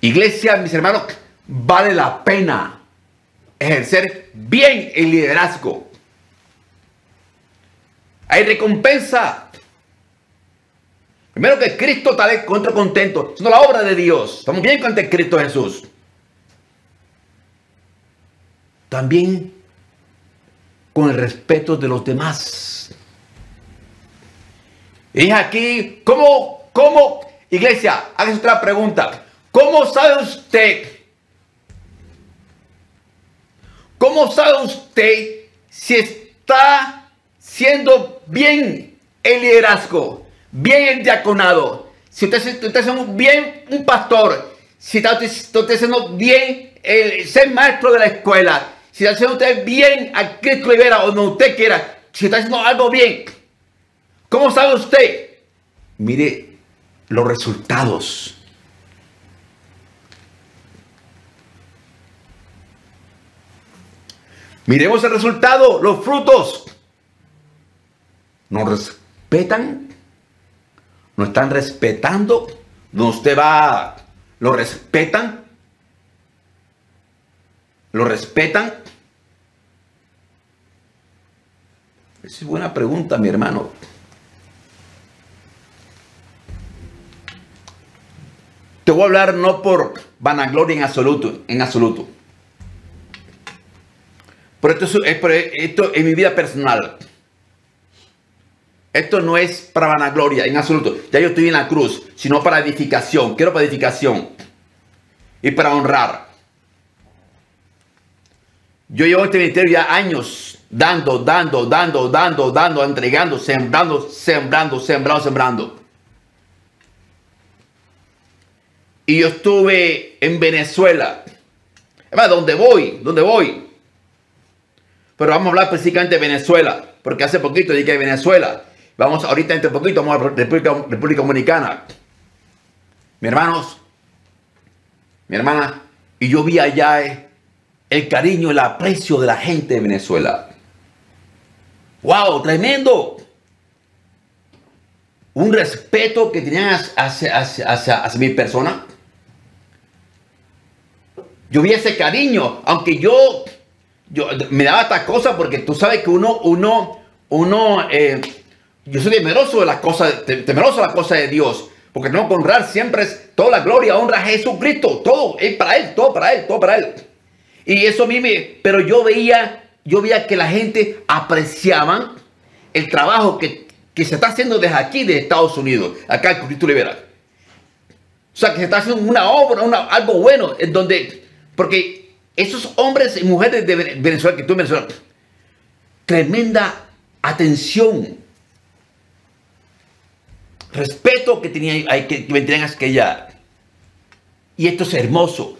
Iglesia, mis hermanos, vale la pena ejercer bien el liderazgo. Hay recompensa. Primero que Cristo está de contra contento, es la obra de Dios. Estamos bien con Cristo Jesús. También con el respeto de los demás. Y aquí, ¿cómo, cómo, iglesia, haga otra pregunta. ¿Cómo sabe usted? ¿Cómo sabe usted si está siendo bien el liderazgo, bien el diaconado? Si usted, está siendo bien un pastor, si está usted siendo bien el ser maestro de la escuela, si está haciendo usted bien a Cristo Rivera o donde usted quiera, si está haciendo algo bien, ¿cómo sabe usted? Mire los resultados. Miremos el resultado, los frutos. ¿Nos respetan? ¿No están respetando? ¿No usted va? ¿Lo respetan? ¿Lo respetan? Esa es buena pregunta, mi hermano. Te voy a hablar no por vanagloria en absoluto, en absoluto. Pero esto es, esto en mi vida personal. Esto no es para vanagloria en absoluto. Ya yo estoy en la cruz, sino para edificación. Quiero para edificación y para honrar. Yo llevo este ministerio ya años dando, dando, dando, dando, dando, entregando, sembrando, sembrando, sembrando, sembrando. Y yo estuve en Venezuela. ¿Dónde voy? ¿Dónde voy? Pero vamos a hablar específicamente de Venezuela, porque hace poquito dije Venezuela. Vamos ahorita entre poquito, vamos a República, República Dominicana. Mi hermanos, mi hermana, y yo vi allá eh, el cariño, el aprecio de la gente de Venezuela. ¡Wow! Tremendo. Un respeto que tenían hacia, hacia mi persona. Yo vi ese cariño, aunque yo yo me daba esta cosa porque tú sabes que uno, uno, uno, eh, yo soy temeroso de las cosas, temeroso de las cosas de Dios. Porque no honrar siempre es toda la gloria, honra a Jesucristo. Todo es para Él, todo para Él, todo para Él. Y eso a mí me, pero yo veía, yo veía que la gente apreciaban el trabajo que, se está haciendo desde aquí, de Estados Unidos, acá en Cristo Libera. O sea, que se está haciendo una obra, una, algo bueno, en donde, porque esos hombres y mujeres de Venezuela, que tú en Venezuela, tremenda atención, respeto que, tenía, que, que tenían aquella. Y esto es hermoso,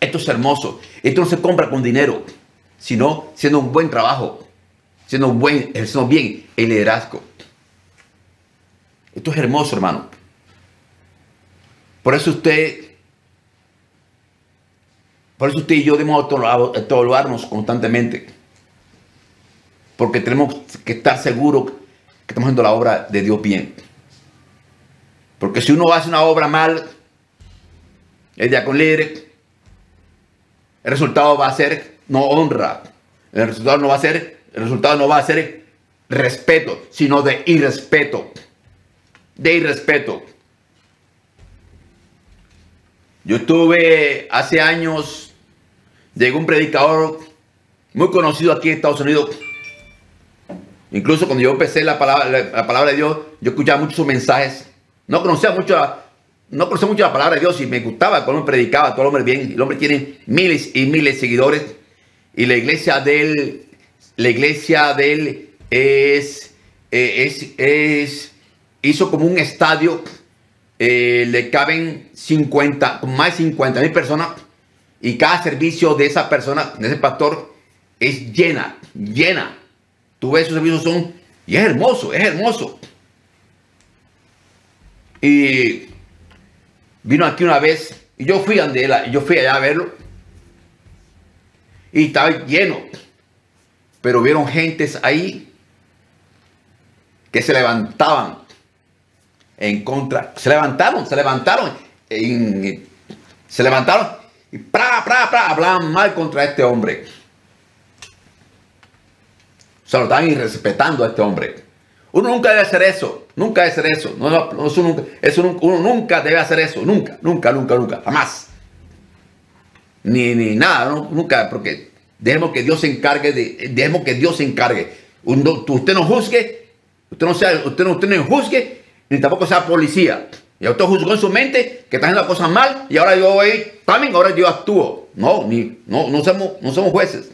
esto es hermoso. Esto no se compra con dinero, sino siendo un buen trabajo, siendo un buen, siendo bien el liderazgo. Esto es hermoso, hermano. Por eso usted por eso usted y yo debemos autoevaluarnos constantemente. Porque tenemos que estar seguros que estamos haciendo la obra de Dios bien. Porque si uno hace una obra mal, el día con líder, el resultado va a ser no honra. El resultado no va a ser, el resultado no va a ser respeto, sino de irrespeto. De irrespeto. Yo estuve hace años llegó un predicador muy conocido aquí en Estados Unidos. Incluso cuando yo empecé la palabra, la, palabra de Dios, yo escuchaba muchos mensajes. No conocía mucho, no conocía mucho la palabra de Dios y me gustaba cuando predicaba, todo el hombre bien. El hombre tiene miles y miles de seguidores. Y la iglesia de él, la iglesia de él es, eh, es, es hizo como un estadio. Eh, le caben 50, más de 50 mil personas y cada servicio de esa persona, de ese pastor, es llena, llena. Tú ves, esos servicios son, y es hermoso, es hermoso. Y vino aquí una vez, y yo fui ande él, yo fui allá a verlo, y estaba lleno. Pero vieron gentes ahí que se levantaban en contra, se levantaron, se levantaron Se levantaron y pra, pra, pra, hablaban mal contra este hombre. O sea, lo estaban irrespetando a este hombre. Uno nunca debe hacer eso. Nunca debe hacer eso. Eso nunca, eso nunca, uno nunca debe hacer eso. Nunca, nunca, nunca, nunca. Jamás. Ni, ni nada. nunca. Porque dejemos que Dios se encargue de. Dejemos que Dios se encargue. usted no juzgue. Usted no, sea, usted, no, usted no juzgue. Ni tampoco sea policía. Y usted juzgó en su mente que está haciendo las cosas mal. Y ahora yo voy. También ahora yo actúo. No, ni, no, no, somos, no somos jueces.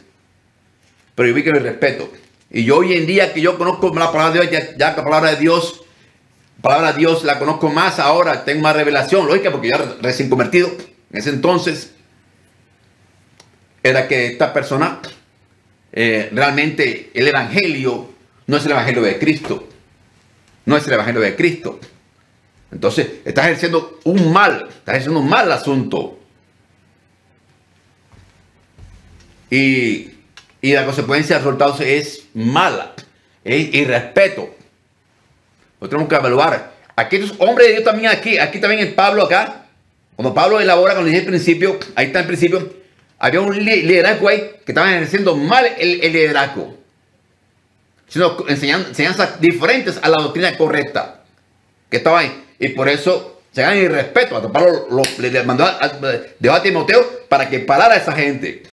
Pero yo vi que me respeto. Y yo hoy en día que yo conozco la palabra de Dios, ya, la palabra de Dios, palabra de Dios la conozco más ahora, tengo más revelación, lógica, porque yo recién convertido. En ese entonces era que esta persona eh, realmente el evangelio no es el evangelio de Cristo. No es el evangelio de Cristo. Entonces, estás ejerciendo un mal, estás ejerciendo un mal asunto. Y y la consecuencia del resultado es mala, es irrespeto. Lo tenemos que evaluar. Aquí estos hombres de Dios también aquí, aquí también el Pablo acá, cuando Pablo elabora, cuando dice el principio, ahí está el principio, había un liderazgo ahí que estaban ejerciendo mal el, liderazgo, sino enseñanzas diferentes a la doctrina correcta que estaba ahí. Y por eso se dan irrespeto. A Pablo le mandó a, a, a Timoteo para que parara a esa gente.